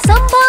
ಏನಿದು